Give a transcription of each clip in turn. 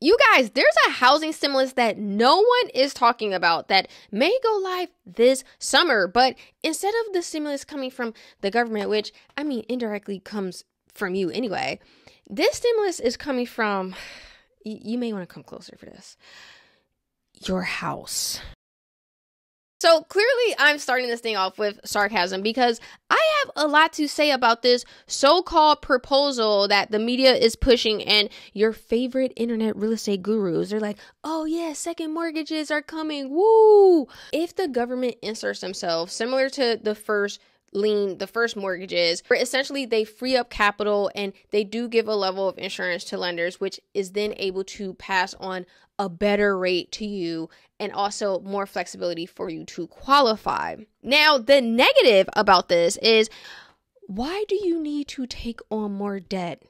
you guys, there's a housing stimulus that no one is talking about that may go live this summer. But instead of the stimulus coming from the government, which I mean indirectly comes from you anyway, this stimulus is coming from, you may want to come closer for this, your house. So clearly, I'm starting this thing off with sarcasm because I have a lot to say about this so called proposal that the media is pushing, and your favorite internet real estate gurus are like, oh, yeah, second mortgages are coming. Woo! If the government inserts themselves, similar to the first lien the first mortgages where essentially they free up capital and they do give a level of insurance to lenders which is then able to pass on a better rate to you and also more flexibility for you to qualify. Now, the negative about this is why do you need to take on more debt?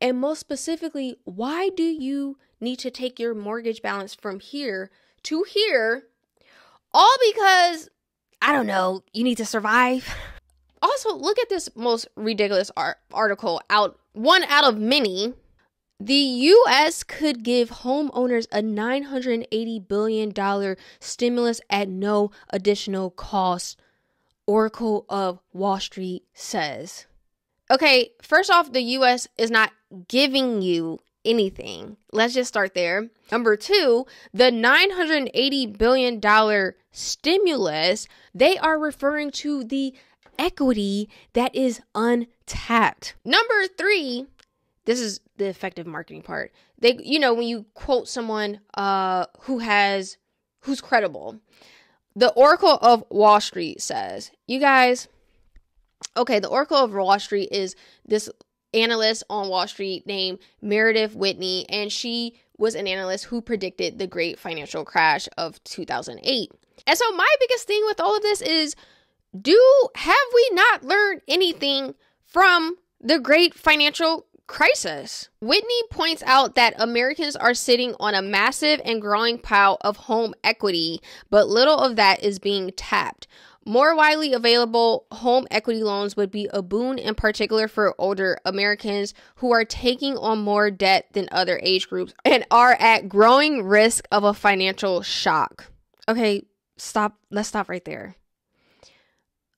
And most specifically, why do you need to take your mortgage balance from here to here? All because I don't know, you need to survive. Also, look at this most ridiculous art- article out one out of many. The US could give homeowners a $980 billion stimulus at no additional cost, Oracle of Wall Street says. Okay, first off, the US is not giving you anything. Let's just start there. Number two, the $980 billion stimulus, they are referring to the equity that is untapped. Number three, this is the effective marketing part. They, you know, when you quote someone uh, who has, who's credible, the Oracle of Wall Street says, you guys, okay, the Oracle of Wall Street is this analyst on Wall Street named Meredith Whitney, and she was an analyst who predicted the great financial crash of 2008. And so, my biggest thing with all of this is do have we not learned anything from the great financial crisis? Whitney points out that Americans are sitting on a massive and growing pile of home equity, but little of that is being tapped. More widely available home equity loans would be a boon, in particular for older Americans who are taking on more debt than other age groups and are at growing risk of a financial shock. Okay, stop. Let's stop right there.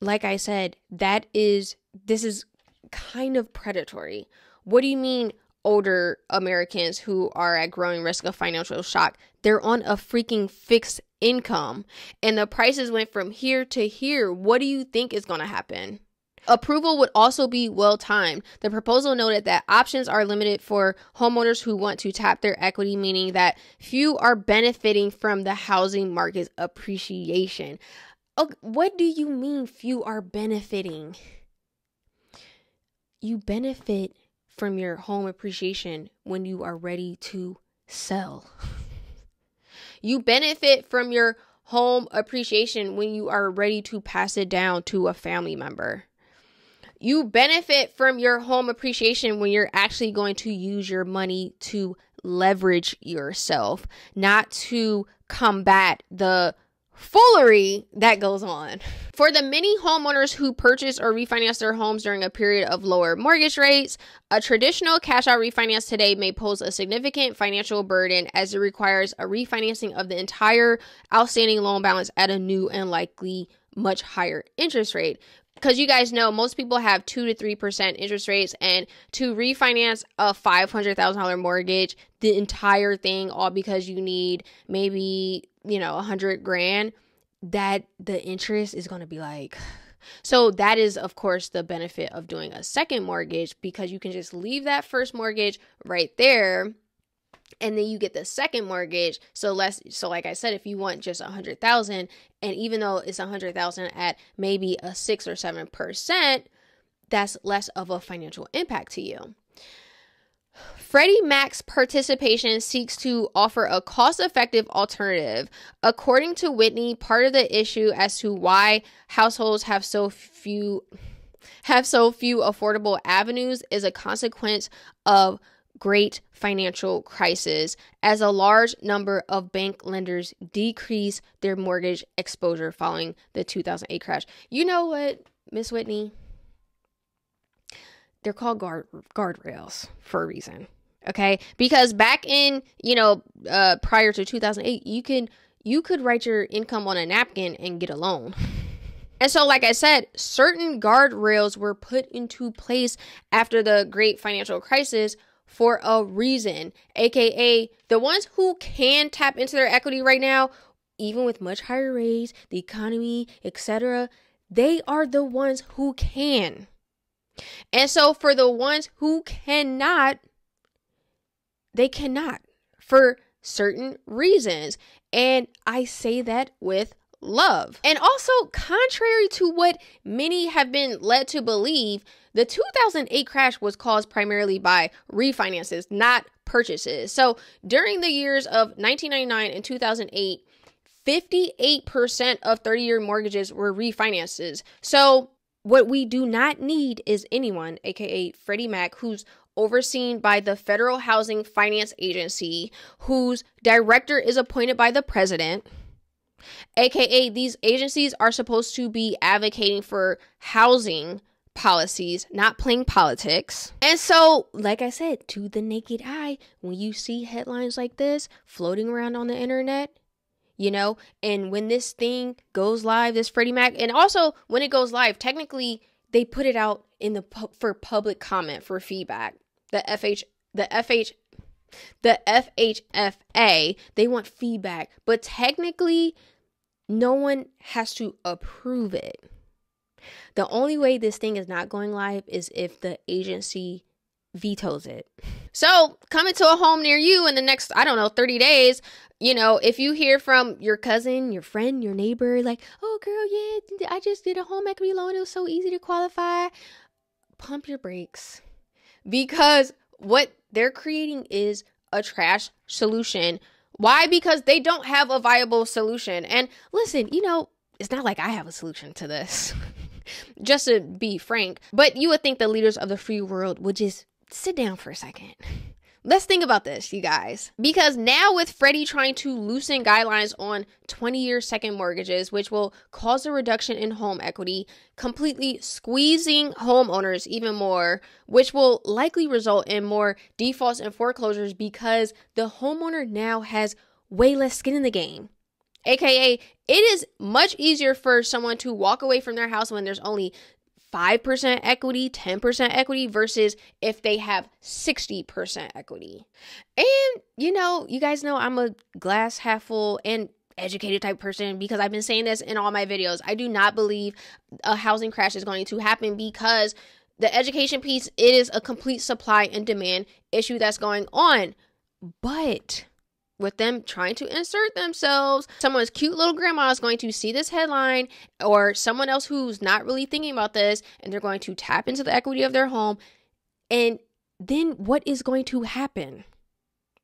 Like I said, that is, this is kind of predatory. What do you mean older Americans who are at growing risk of financial shock? They're on a freaking fixed income and the prices went from here to here, what do you think is going to happen? Approval would also be well timed. The proposal noted that options are limited for homeowners who want to tap their equity, meaning that few are benefiting from the housing market's appreciation. Okay, what do you mean few are benefiting? You benefit from your home appreciation when you are ready to sell. You benefit from your home appreciation when you are ready to pass it down to a family member. You benefit from your home appreciation when you're actually going to use your money to leverage yourself, not to combat the foolery that goes on. For the many homeowners who purchase or refinance their homes during a period of lower mortgage rates, a traditional cash out refinance today may pose a significant financial burden as it requires a refinancing of the entire outstanding loan balance at a new and likely much higher interest rate. Because you guys know most people have 2 to 3% interest rates, and to refinance a $500,000 mortgage, the entire thing, all because you need maybe you know, a hundred grand, that the interest is going to be like, so that is, of course, the benefit of doing a second mortgage because you can just leave that first mortgage right there and then you get the second mortgage. So less so like i said if you want just a hundred thousand and even though it's a hundred thousand at maybe a six or seven percent that's less of a financial impact to you Freddie Mac's participation seeks to offer a cost effective alternative. According to Whitney, part of the issue as to why households have so few have so few affordable avenues is a consequence of great financial crisis as a large number of bank lenders decrease their mortgage exposure following the 2008 crash. You know what, Miss Whitney? They're called guard guardrails for a reason. Okay? Because back in, you know, uh prior to 2008, you can you could write your income on a napkin and get a loan. And so, like I said, certain guardrails were put into place after the great financial crisis for a reason, aka the ones who can tap into their equity right now, even with much higher rates, the economy, etc., they are the ones who can. And so, for the ones who cannot, they cannot for certain reasons. And I say that with love. And also, contrary to what many have been led to believe, the 2008 crash was caused primarily by refinances, not purchases. So during the years of 1999 and 2008, 58% of 30 year mortgages were refinances. So what we do not need is anyone, aka Freddie Mac, who's overseen by the Federal Housing Finance Agency, whose director is appointed by the president AKA, these agencies are supposed to be advocating for housing policies, not playing politics. And so, like I said, to the naked eye, when you see headlines like this floating around on the internet, you know, and when this thing goes live, this Freddie Mac, and also when it goes live, technically they put it out in the pu- for public comment for feedback. The FH, the FH, the FHFA, they want feedback, but technically no one has to approve it. The only way this thing is not going live is if the agency vetoes it. So, coming to a home near you in the next, I don't know, 30 days, you know, if you hear from your cousin, your friend, your neighbor, like, oh, girl, yeah, I just did a home equity loan. It was so easy to qualify. Pump your brakes because what they're creating is a trash solution why? Because they don't have a viable solution. And listen, you know, it's not like I have a solution to this, just to be frank. But you would think the leaders of the free world would just sit down for a second. Let's think about this, you guys. Because now, with Freddie trying to loosen guidelines on 20 year second mortgages, which will cause a reduction in home equity, completely squeezing homeowners even more, which will likely result in more defaults and foreclosures because the homeowner now has way less skin in the game. AKA, it is much easier for someone to walk away from their house when there's only 5% equity, 10% equity versus if they have 60% equity. And, you know, you guys know I'm a glass half full and educated type person because I've been saying this in all my videos. I do not believe a housing crash is going to happen because the education piece it is a complete supply and demand issue that's going on. But with them trying to insert themselves. Someone's cute little grandma is going to see this headline, or someone else who's not really thinking about this, and they're going to tap into the equity of their home. And then what is going to happen?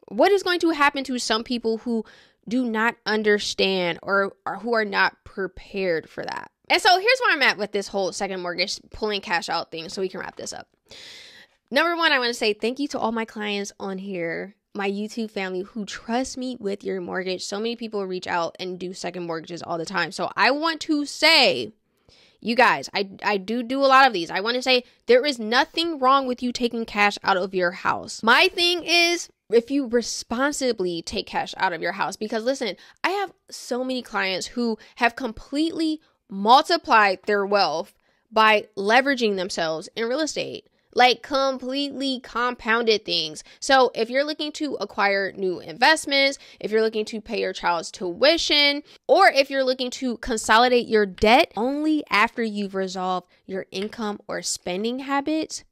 What is going to happen to some people who do not understand or, or who are not prepared for that? And so here's where I'm at with this whole second mortgage pulling cash out thing so we can wrap this up. Number one, I want to say thank you to all my clients on here my YouTube family who trust me with your mortgage. So many people reach out and do second mortgages all the time. So I want to say, you guys, I, I do do a lot of these. I want to say there is nothing wrong with you taking cash out of your house. My thing is if you responsibly take cash out of your house, because listen, I have so many clients who have completely multiplied their wealth by leveraging themselves in real estate like completely compounded things. So, if you're looking to acquire new investments, if you're looking to pay your child's tuition, or if you're looking to consolidate your debt only after you've resolved your income or spending habits,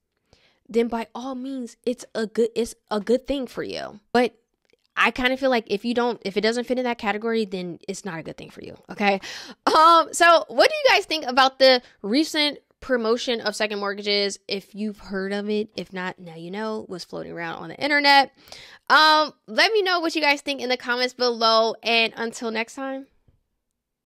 then by all means, it's a good it's a good thing for you. But I kind of feel like if you don't if it doesn't fit in that category, then it's not a good thing for you. Okay. Um so what do you guys think about the recent promotion of second mortgages if you've heard of it. If not now you know was floating around on the internet. Um let me know what you guys think in the comments below and until next time